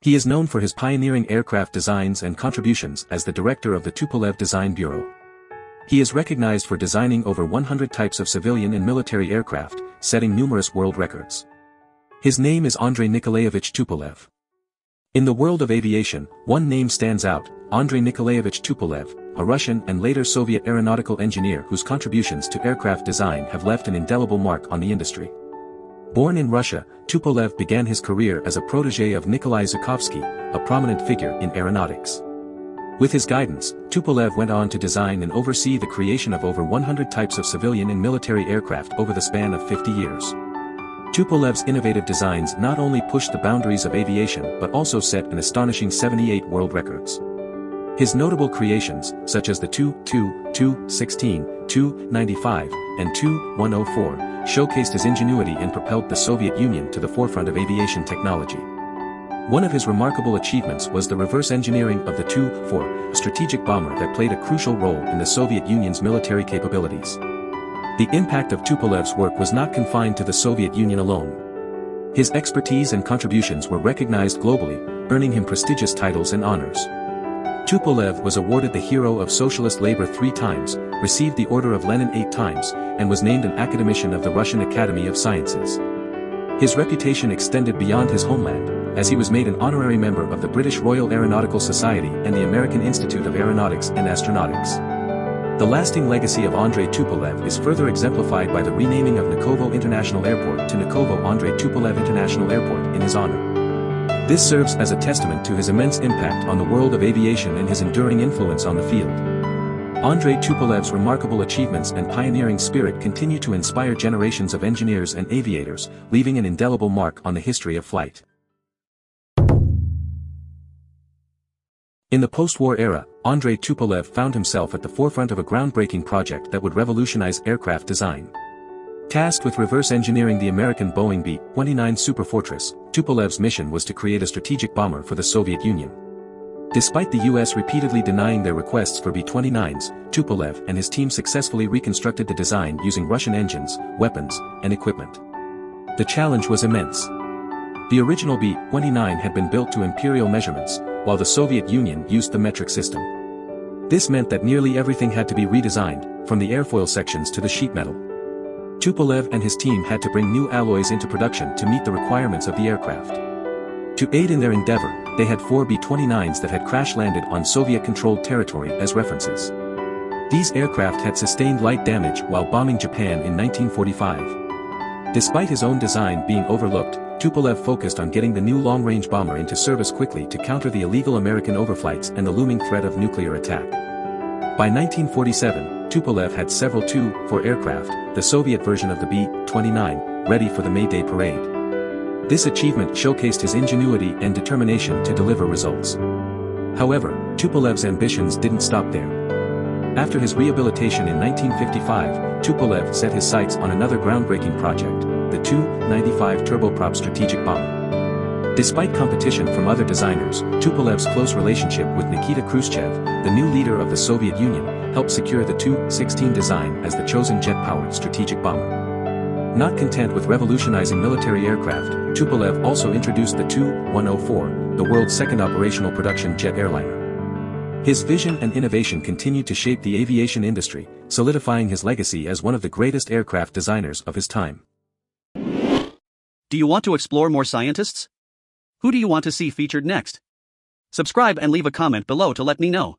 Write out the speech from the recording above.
He is known for his pioneering aircraft designs and contributions as the director of the Tupolev Design Bureau. He is recognized for designing over 100 types of civilian and military aircraft, setting numerous world records. His name is Andrei Nikolaevich Tupolev. In the world of aviation, one name stands out, Andrei Nikolaevich Tupolev, a Russian and later Soviet aeronautical engineer whose contributions to aircraft design have left an indelible mark on the industry. Born in Russia, Tupolev began his career as a protege of Nikolai Zhukovsky, a prominent figure in aeronautics. With his guidance, Tupolev went on to design and oversee the creation of over 100 types of civilian and military aircraft over the span of 50 years. Tupolev's innovative designs not only pushed the boundaries of aviation but also set an astonishing 78 world records. His notable creations, such as the Tu-2, Tu-16, Tu-95, and Tu-104, showcased his ingenuity and propelled the Soviet Union to the forefront of aviation technology. One of his remarkable achievements was the reverse engineering of the Tu-4, a strategic bomber that played a crucial role in the Soviet Union's military capabilities. The impact of Tupolev's work was not confined to the Soviet Union alone. His expertise and contributions were recognized globally, earning him prestigious titles and honors. Tupolev was awarded the Hero of Socialist Labor three times, received the Order of Lenin eight times, and was named an academician of the Russian Academy of Sciences. His reputation extended beyond his homeland, as he was made an honorary member of the British Royal Aeronautical Society and the American Institute of Aeronautics and Astronautics. The lasting legacy of Andrei Tupolev is further exemplified by the renaming of Vnukovo International Airport to Vnukovo Andrei Tupolev International Airport in his honor. This serves as a testament to his immense impact on the world of aviation and his enduring influence on the field. Andrei Tupolev's remarkable achievements and pioneering spirit continue to inspire generations of engineers and aviators, leaving an indelible mark on the history of flight. In the post-war era, Andrei Tupolev found himself at the forefront of a groundbreaking project that would revolutionize aircraft design. Tasked with reverse engineering the American Boeing B-29 Superfortress, Tupolev's mission was to create a strategic bomber for the Soviet Union. Despite the US repeatedly denying their requests for B-29s, Tupolev and his team successfully reconstructed the design using Russian engines, weapons, and equipment. The challenge was immense. The original B-29 had been built to imperial measurements, while the Soviet Union used the metric system. This meant that nearly everything had to be redesigned, from the airfoil sections to the sheet metal. Tupolev and his team had to bring new alloys into production to meet the requirements of the aircraft. To aid in their endeavor, they had four B-29s that had crash-landed on Soviet-controlled territory as references. These aircraft had sustained light damage while bombing Japan in 1945. Despite his own design being overlooked, Tupolev focused on getting the new long-range bomber into service quickly to counter the illegal American overflights and the looming threat of nuclear attack. By 1947, Tupolev had several Tu-4 aircraft, the Soviet version of the B-29, ready for the May Day parade. This achievement showcased his ingenuity and determination to deliver results. However, Tupolev's ambitions didn't stop there. After his rehabilitation in 1955, Tupolev set his sights on another groundbreaking project, the Tu-95 turboprop strategic bomber. Despite competition from other designers, Tupolev's close relationship with Nikita Khrushchev, the new leader of the Soviet Union, helped secure the Tu-16 design as the chosen jet-powered strategic bomber. Not content with revolutionizing military aircraft, Tupolev also introduced the Tu-104, the world's second operational production jet airliner. His vision and innovation continued to shape the aviation industry, solidifying his legacy as one of the greatest aircraft designers of his time. Do you want to explore more scientists? Who do you want to see featured next? Subscribe and leave a comment below to let me know.